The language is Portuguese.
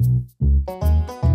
Música